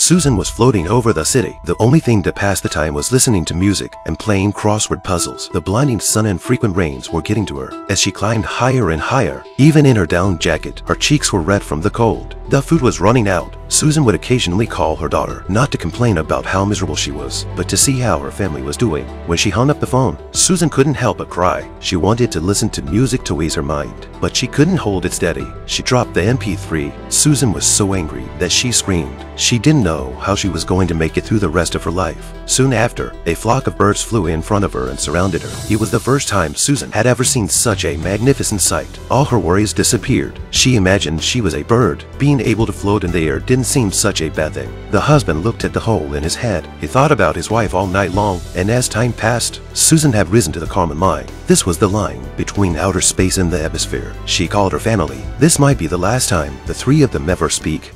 Susan was floating over the city. The only thing to pass the time was listening to music and playing crossword puzzles. The blinding sun and frequent rains were getting to her as she climbed higher and higher. Even in her down jacket, her cheeks were red from the cold. The food was running out. Susan would occasionally call her daughter, not to complain about how miserable she was, but to see how her family was doing. When she hung up the phone, Susan couldn't help but cry. She wanted to listen to music to ease her mind, but she couldn't hold it steady. She dropped the MP3. Susan was so angry that she screamed. She didn't know how she was going to make it through the rest of her life. Soon after, a flock of birds flew in front of her and surrounded her. It was the first time Susan had ever seen such a magnificent sight. All her worries disappeared. She imagined she was a bird. Being able to float in the air didn't seem such a bad thing. The husband looked at the hole in his head. He thought about his wife all night long, and as time passed, Susan had risen to the Karman Line. This was the line between outer space and the atmosphere. She called her family. This might be the last time the three of them ever speak.